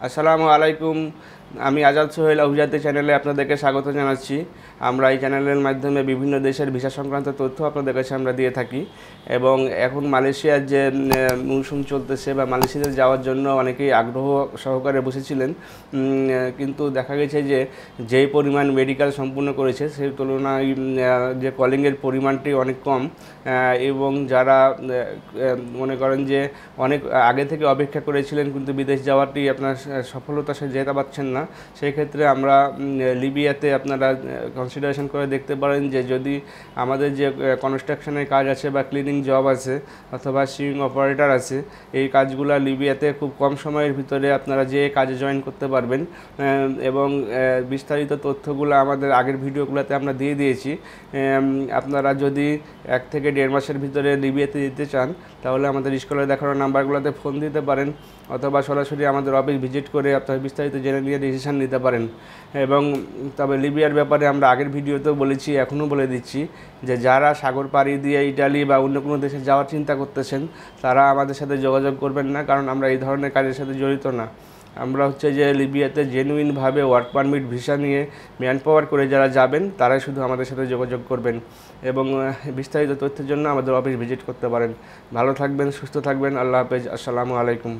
আসসালামু আলাইকুম আমি আজাদ সোহেল অভিজাতি চ্যানেলে আপনাদেরকে স্বাগত জানাচ্ছি। আমরা এই চ্যানেলের মাধ্যমে বিভিন্ন দেশের ভিসা সংক্রান্ত তথ্য আপনাদের কাছে আমরা দিয়ে থাকি এবং এখন মালয়েশিয়ার যে মৌসুম চলতেছে বা মালয়েশিয়াতে যাওয়ার জন্য অনেকেই আগ্রহ সহকারে বসেছিলেন কিন্তু দেখা গেছে যে, যেই পরিমাণ মেডিকেল সম্পূর্ণ করেছে সেই তুলনায় যে কলিংয়ের পরিমাণটি অনেক কম এবং যারা মনে করেন যে অনেক আগে থেকে অপেক্ষা করেছিলেন কিন্তু বিদেশ যাওয়াটি আপনার সফলতা সে যেতে পারছেন না সেই ক্ষেত্রে আমরা লিবিয়াতে আপনারা কনসিডারেশন করে দেখতে পারেন যে যদি আমাদের যে কনস্ট্রাকশনের কাজ আছে বা ক্লিনিং জব আছে অথবা সুইং অপারেটর আছে, এই কাজগুলো লিবিয়াতে খুব কম সময়ের ভিতরে আপনারা যে কাজে জয়েন করতে পারবেন। এবং বিস্তারিত তথ্যগুলো আমাদের আগের ভিডিওগুলোতে আমরা দিয়ে দিয়েছি। আপনারা যদি এক থেকে দেড় মাসের ভিতরে লিবিয়াতে যেতে চান, তাহলে আমাদের স্কুলে দেখানো নাম্বারগুলোতে ফোন দিতে পারেন, অথবা সরাসরি আমাদের অফিস ভিজিট করে আপনারা বিস্তারিত জেনে নিয়ে ডিসিশন নিতে পারেন। এবং তবে লিবিয়ার ব্যাপারে আমরা আগের ভিডিওতেও বলেছি, এখনও বলে দিচ্ছি যে যারা সাগর পাড়ি দিয়ে ইটালি বা অন্য কোনো দেশে যাওয়ার চিন্তা করতেছেন, তারা আমাদের সাথে যোগাযোগ করবেন না, কারণ আমরা এই ধরনের কাজের সাথে জড়িত না। আমরা হচ্ছে যে লিবিয়াতে জেনুইনভাবে ওয়ার্ক পারমিট ভিসা নিয়ে ম্যান পাওয়ার করে যারা যাবেন, তারাই শুধু আমাদের সাথে যোগাযোগ করবেন এবং বিস্তারিত তথ্যের জন্য আমাদের অফিস ভিজিট করতে পারেন। ভালো থাকবেন, সুস্থ থাকবেন, আল্লাহ হাফেজ, আসসালামু আলাইকুম।